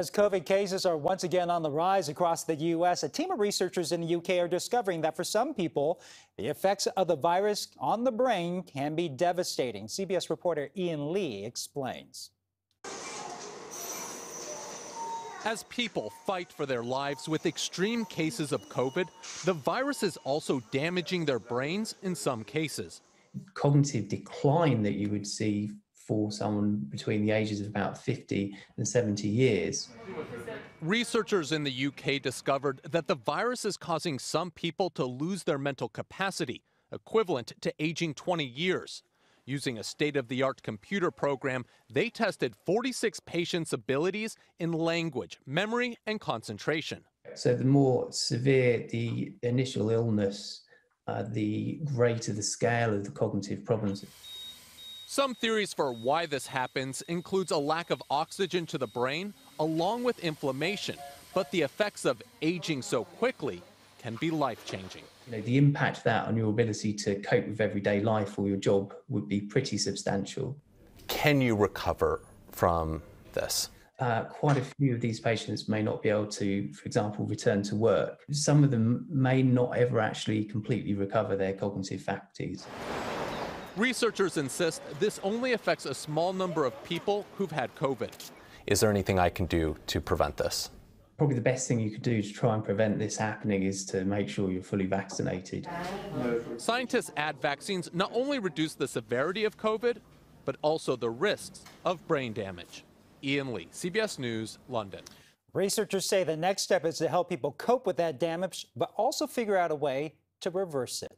As COVID cases are once again on the rise across the U.S., a team of researchers in the U.K. are discovering that for some people, the effects of the virus on the brain can be devastating. CBS reporter Ian Lee explains. As people fight for their lives with extreme cases of COVID, the virus is also damaging their brains in some cases. Cognitive decline that you would see for someone between the ages of about 50 and 70 years. Researchers in the UK discovered that the virus is causing some people to lose their mental capacity, equivalent to aging 20 years. Using a state of the art computer program, they tested 46 patients' abilities in language, memory, and concentration. So, the more severe the initial illness, uh, the greater the scale of the cognitive problems. Some theories for why this happens includes a lack of oxygen to the brain along with inflammation, but the effects of aging so quickly can be life-changing. You know, the impact that on your ability to cope with everyday life or your job would be pretty substantial. Can you recover from this? Uh, quite a few of these patients may not be able to, for example, return to work. Some of them may not ever actually completely recover their cognitive faculties. Researchers insist this only affects a small number of people who've had COVID. Is there anything I can do to prevent this? Probably the best thing you could do to try and prevent this happening is to make sure you're fully vaccinated. Scientists add vaccines not only reduce the severity of COVID, but also the risks of brain damage. Ian Lee, CBS News, London. Researchers say the next step is to help people cope with that damage, but also figure out a way to reverse it.